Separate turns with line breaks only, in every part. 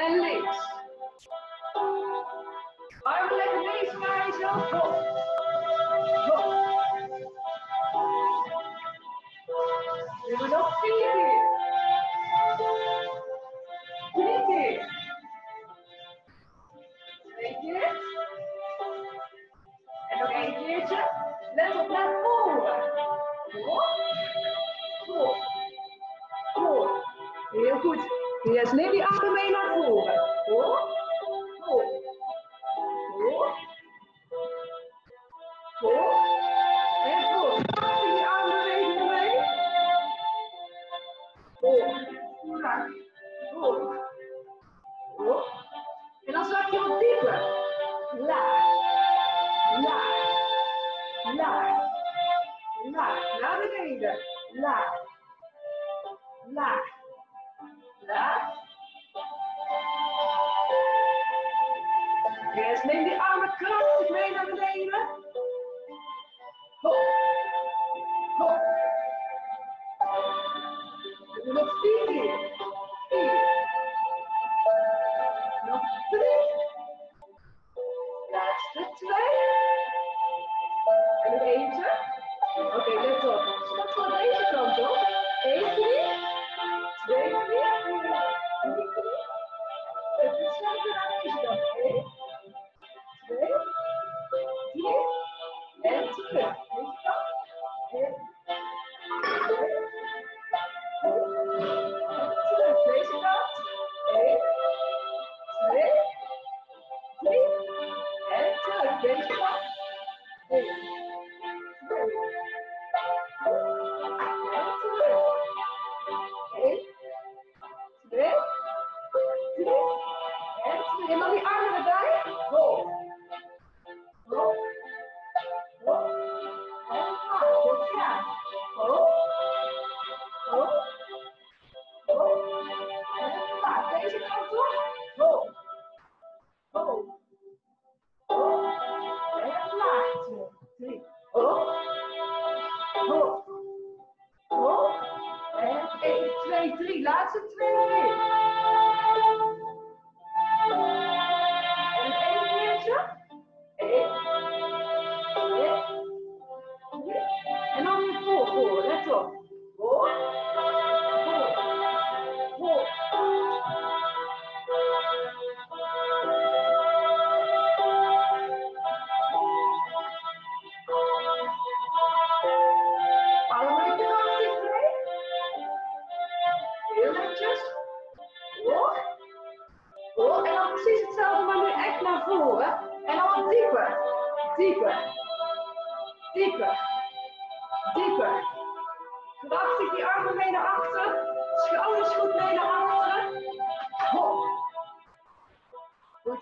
and legs. let leg raise guys, now go. Go. There was a. Yes, neem die armen mee naar voren. Hoor.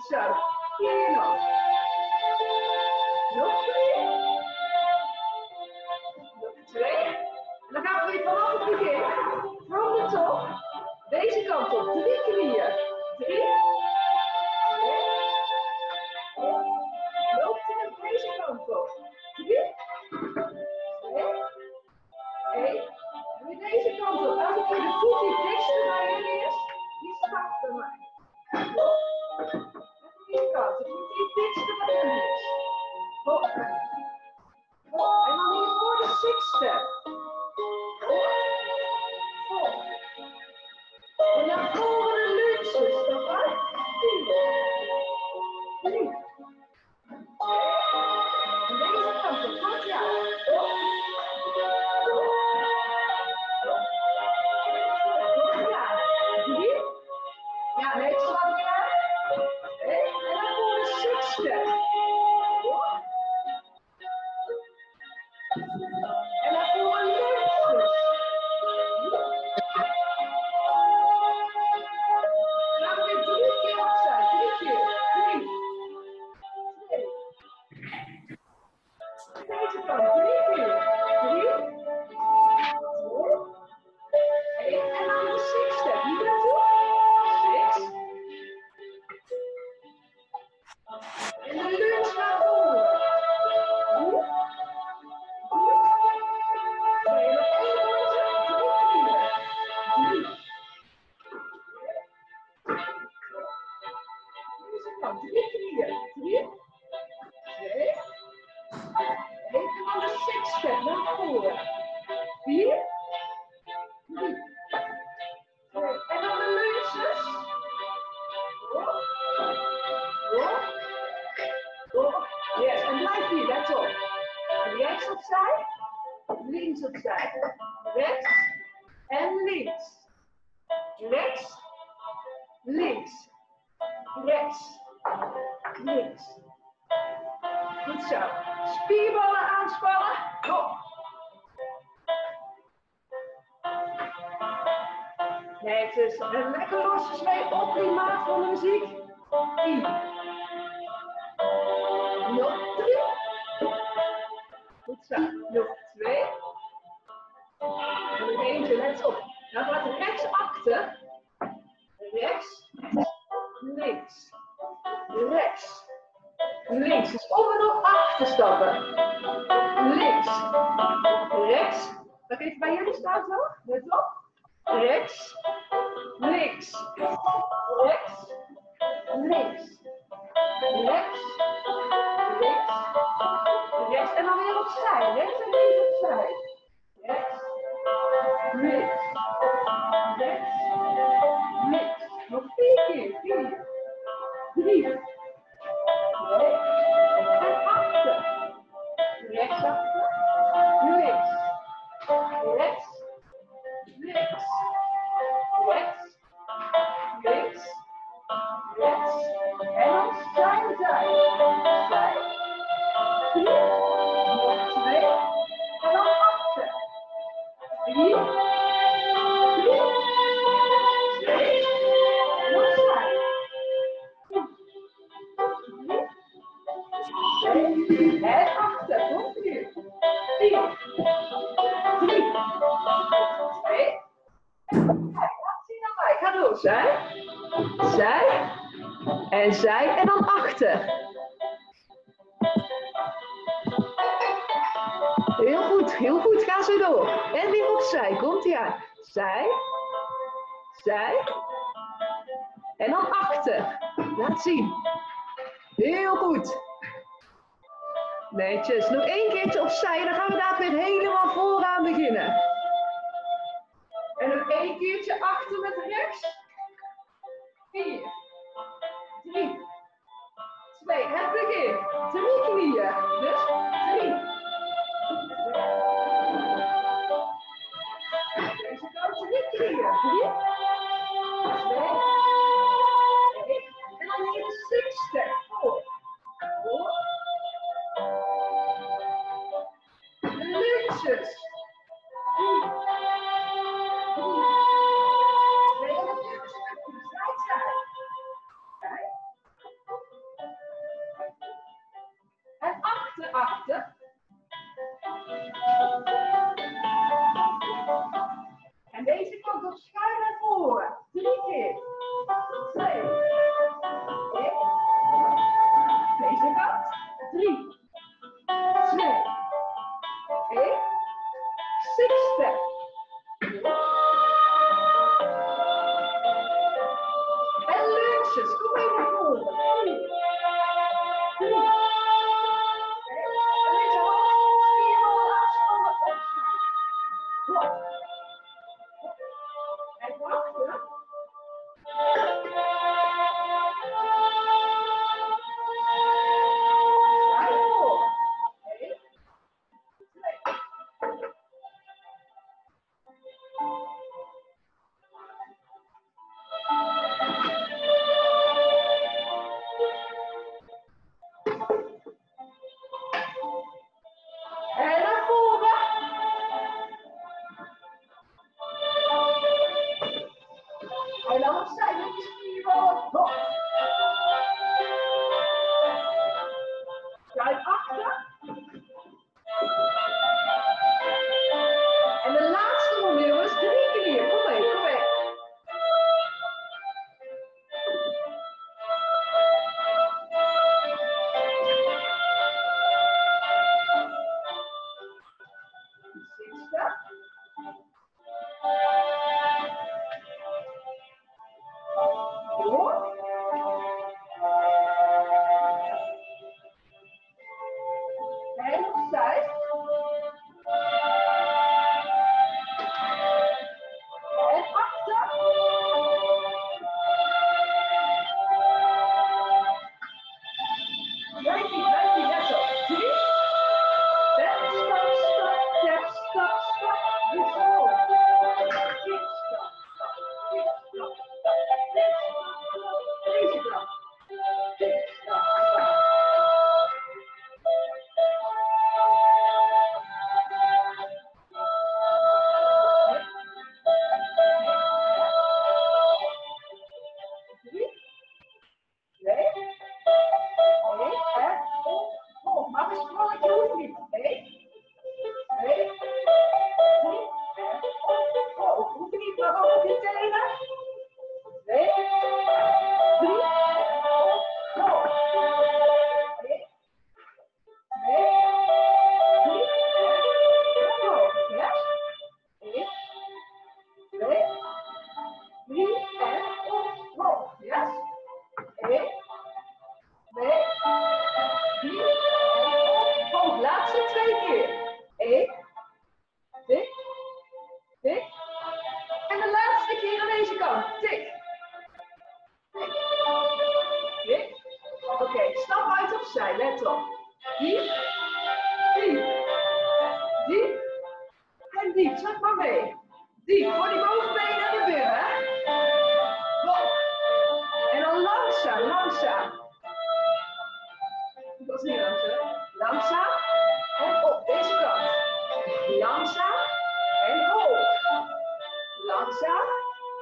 Zo. Hier nog. Nog twee Nog twee. En dan gaan we weer vanaf het begin. From de top. Deze kant op. Drie knieën. Drie. rechts, links, rechts, links. Goed zo. Spierballen aanspannen. Kom. Nee, het een lekker losjes mee op die maat van de muziek. 10. Nog drie. Goed zo. Nog nou toch? Let op. Rechts, links, rechts, links, rechts, links, rechts. En dan weer opzij. Rechts en links opzij. Rechts, links, rechts, links. Nog vier keer. Vier, drie. Doe één keertje opzij dan gaan we daar weer helemaal vooraan beginnen.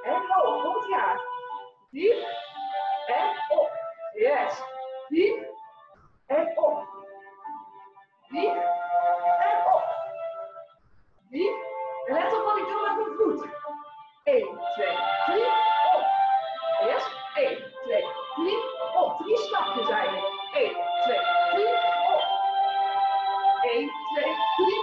en hoog. Goed ja. Diep en op. Yes. Diep en op. Diep en op. Diep. En let op wat ik doe met mijn voet. 1, 2, 3, op. Yes. 1, 2, 3, op. Drie stapjes eigenlijk. 1, 2, 3, op. 1, 2, 3.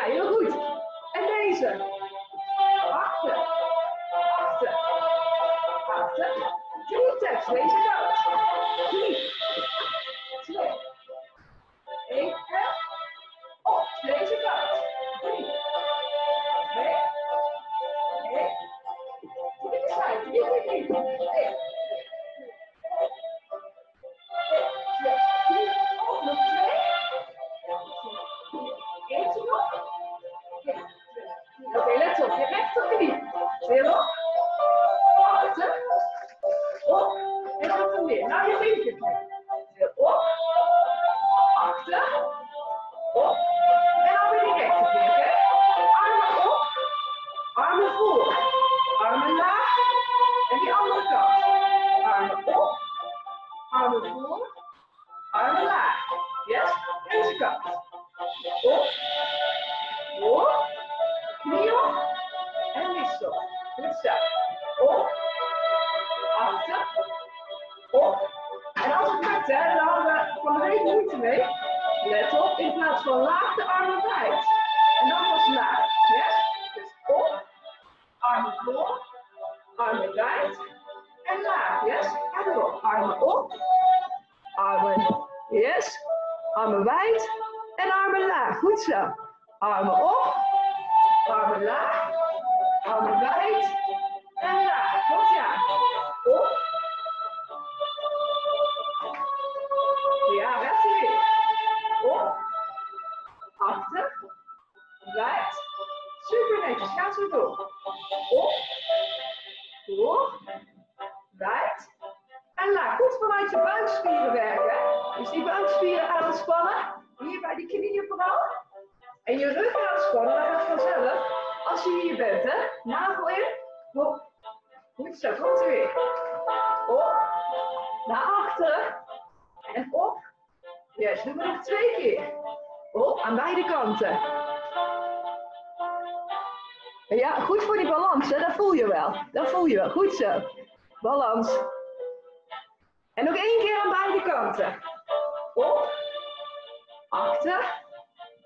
Ja, heel goed. En deze. Goed zo, komt u weer. Op, naar achter. en op. Juist, doen we nog twee keer. Op, aan beide kanten. Ja, goed voor die balans, hè? dat voel je wel. Dat voel je wel, goed zo. Balans. En nog één keer aan beide kanten. Op, achter,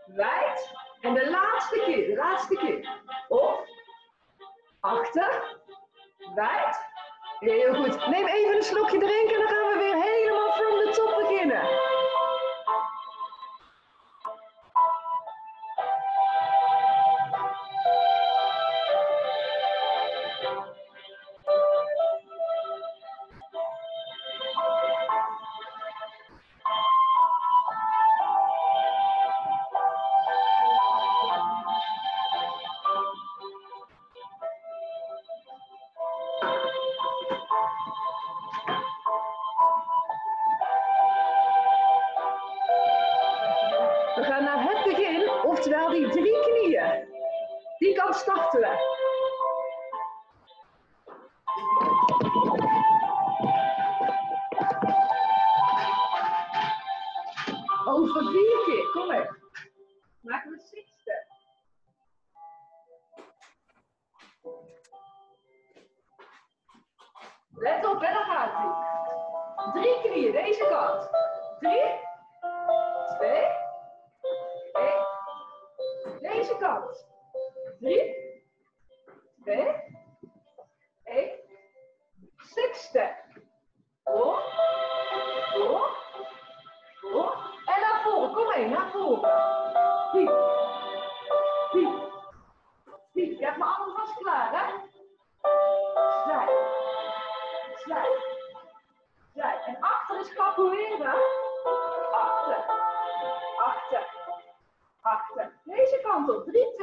wijd. En de laatste keer, de laatste keer. Op, achter, Right? Ja, heel goed. Neem even een slokje drinken en dan gaan we weer helemaal from the top beginnen. We gaan naar het begin, oftewel die drie knieën. Die kan starten we.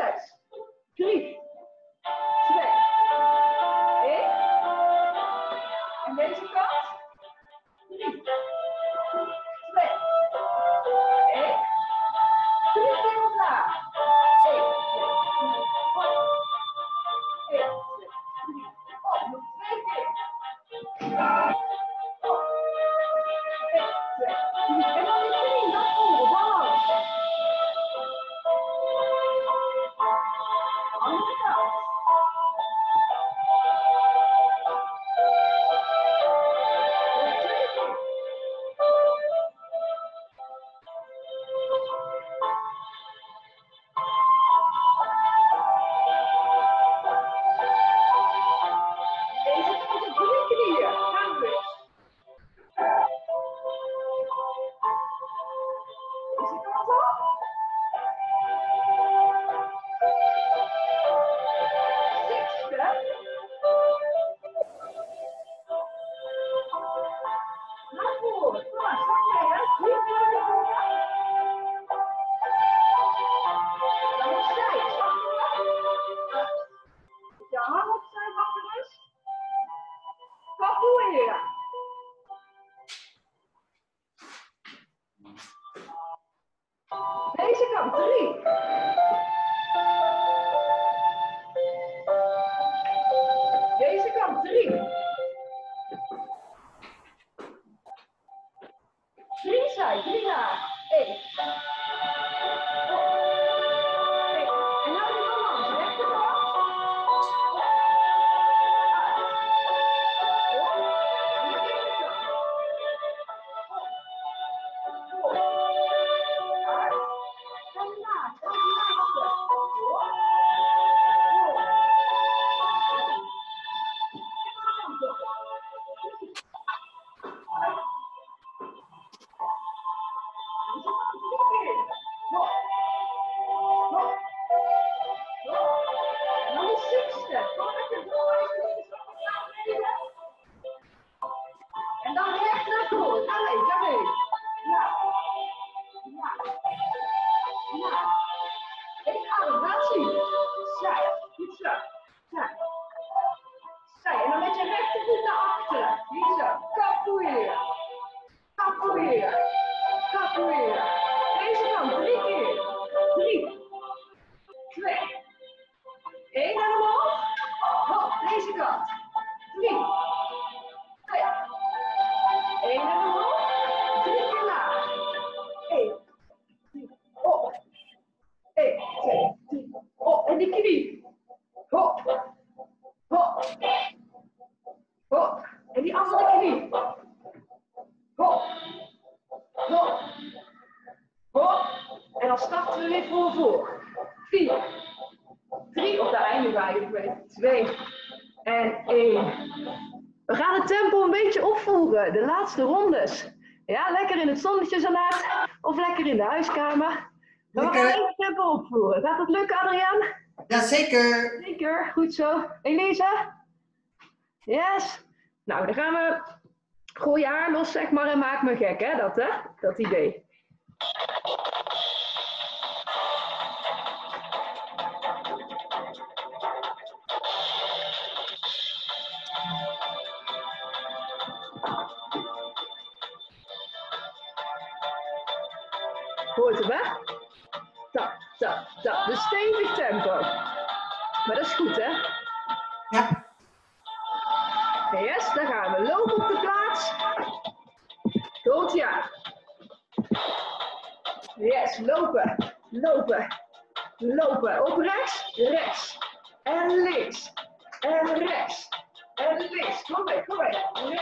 guys. Twee 2 en één. We gaan het tempo een beetje opvoeren, de laatste rondes. Ja, lekker in het zonnetje salaat of lekker in de huiskamer. Maar lekker. we gaan het tempo opvoeren. Gaat dat lukken, Adriaan?
Jazeker.
Zeker, goed zo. Elisa? Yes. Nou, dan gaan we... Gooi je haar los, zeg maar, en maak me gek, hè? Dat, hè? Dat idee. Stop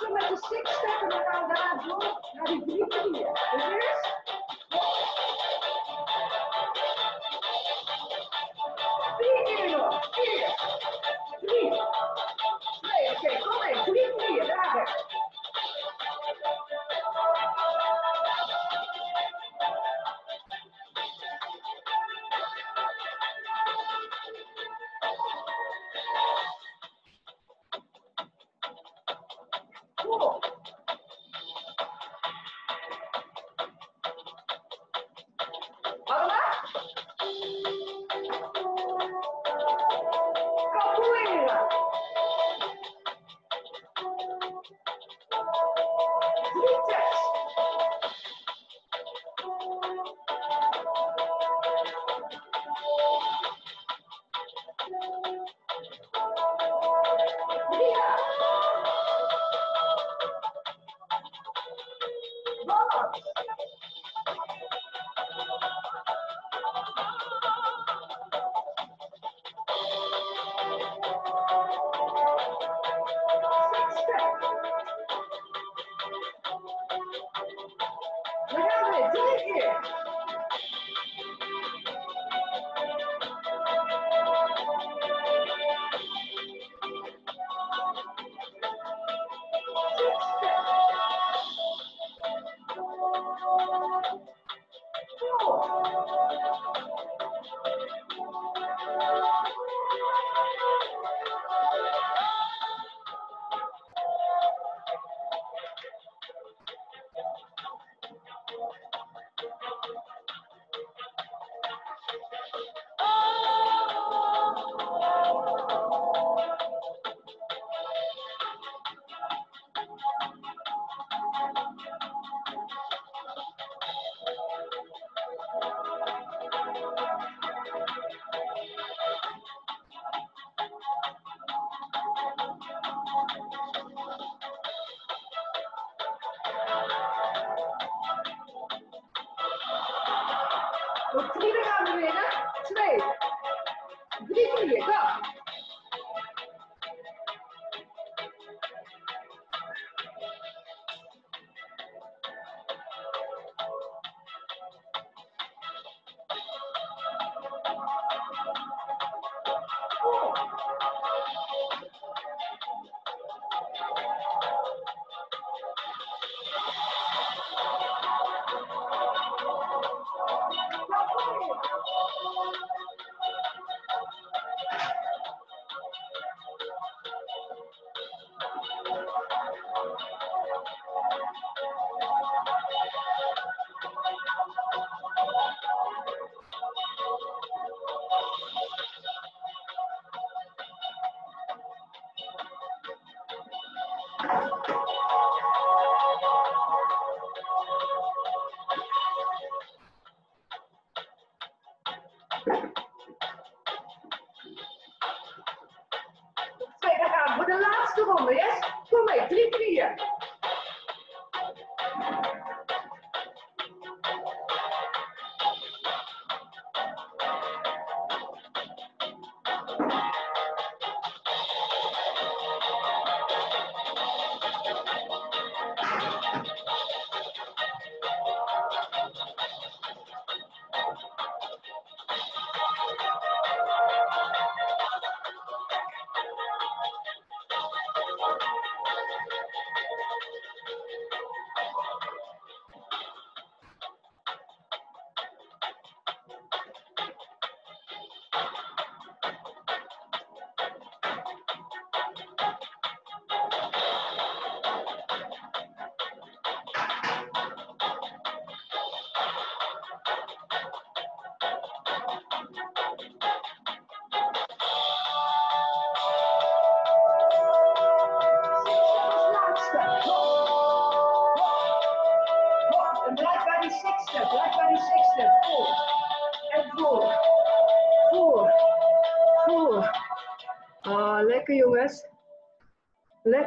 to make six step and then I'll die.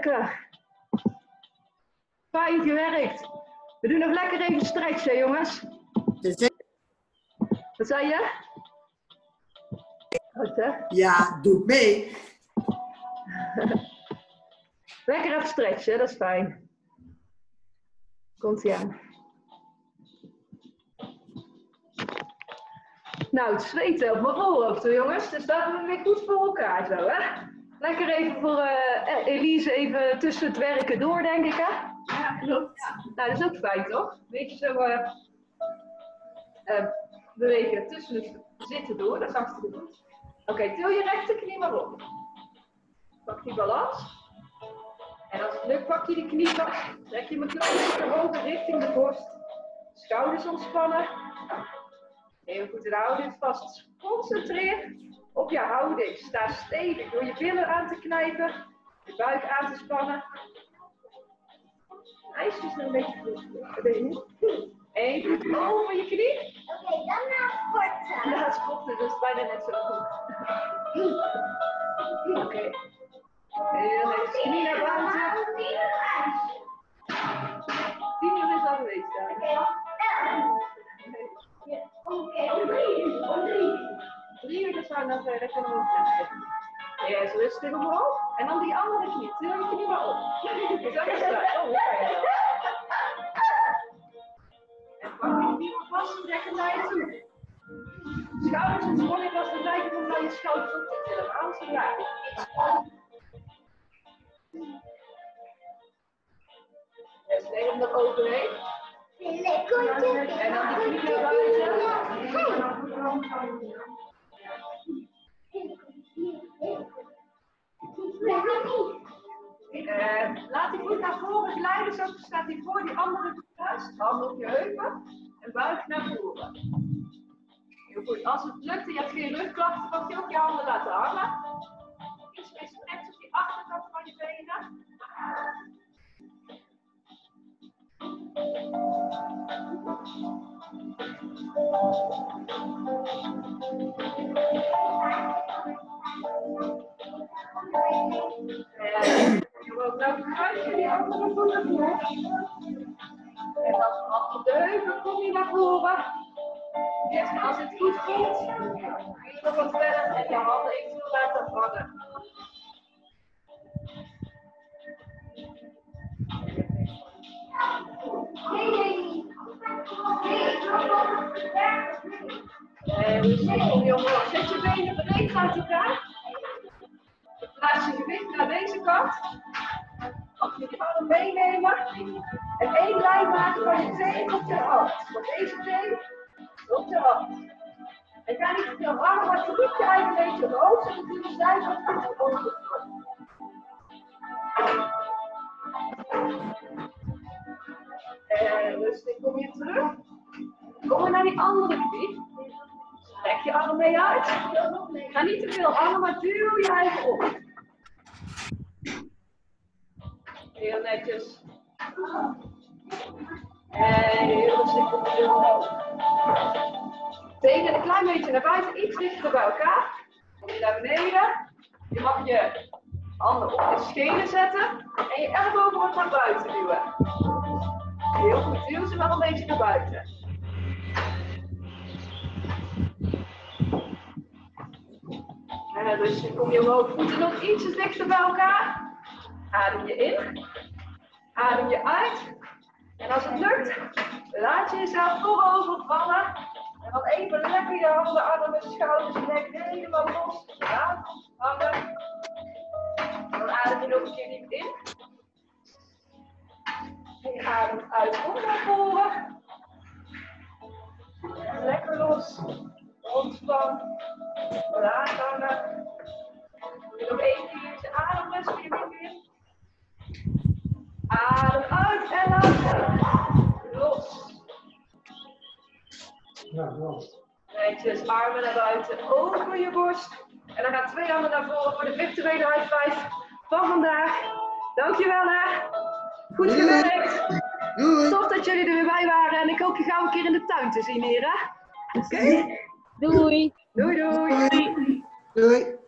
Lekker. Fijn gewerkt. We doen nog lekker even stretchen, jongens. Wat zei je? Goed, hè?
ja, doe mee.
Lekker even stretchen, dat is fijn. Komt ie aan. Nou, het zweten op mijn voorhoofd, jongens. Dus dat hebben we weer goed voor elkaar zo, hè? Lekker even voor eh, Elise even tussen het werken door, denk ik, hè? Ja, klopt. Nou, dat is ook fijn, toch? Beetje zo eh, eh, bewegen tussen het zitten door, dat is hartstikke goed. Oké, til je rechterknie maar op. Pak die balans. En als het lukt, pak je die knie vast. Trek je mijn klein beetje hoger richting de borst. Schouders ontspannen. Heel goed, en hou dit vast. Concentreer op je houding. Sta stevig door je billen aan te knijpen. Je buik aan te spannen. IJsjes nog een beetje goed. Niet. Even over je knie.
Oké, dan naar sporten.
Ja, sporten, dat is bijna net zo goed. Oké. Heel even knie naar buiten. Tien minuten is al geweest daar.
Oké, om drie. Om drie.
Drie uur aan dan verder kunnen we testen. Yes, rustig omhoog. En dan die andere knie. Til je knie maar op. Zo is het. Oh. En pak die knie maar vast en trek hem naar je toe. Schouders en in plaats van lijken om naar je schouders op te tillen. Maar anders raar. Leg hem er overheen. En dan die knie naar buiten. Eh, laat die voet naar voren glijden, zo staat hij voor die andere vast. Handen op je heupen en buik naar voren. Goed. Als het lukt en je hebt geen rugklachten, mag je ook je handen laten hangen. Iets meer stretch op die achterkant van je benen. En je wilt nou kruis je die andere voet naar voren. En dan op de heupen kom je naar voren. Uit. Als het goed voelt, kun je nog wat verder en je handen eventueel laten hangen. Je omhoog. Zet je benen breed uit elkaar. Plaats je gewicht naar deze kant. Als je je arm meenemen. En één lijn maken van je teen op je hand. Van deze teen op je hand. En ga niet veel hangen, maar druk je eigen een beetje omhoog. Zodat je de zijkant goed omhoog En rustig kom je terug. Kom we naar die andere knie. Je arm mee uit. Ga niet te veel hangen, maar duw je eigen op. Heel netjes. En heel rustig op omhoog. Tenen een klein beetje naar buiten, iets dichter bij elkaar. Kom je naar beneden. Je mag je handen op je schenen zetten. En je ellebogen wat naar buiten duwen. Heel goed, duw ze wel een beetje naar buiten. En dus kom je omhoog, voeten nog ietsjes dichter bij elkaar. Adem je in. Adem je uit. En als het lukt, laat je jezelf voorover vallen. En dan even lekker je handen, armen, schouders, nek helemaal los. Laat hangen. En dan adem je nog een keer diep in. En je uit om naar voren. Lekker los. Ontspan. Laat hangen. Nog één keertje adem rustig in. Adem uit en laat gaan. Los. Netjes, armen naar buiten, over je borst. En dan gaan twee handen naar voren voor de virtuele high five van vandaag. Dankjewel hè. Goed gewerkt.
Doei.
Tof dat jullie er weer bij waren en ik hoop je gauw een keer in de tuin te zien heren. Oké?
Doei.
Doei doei.
Doei.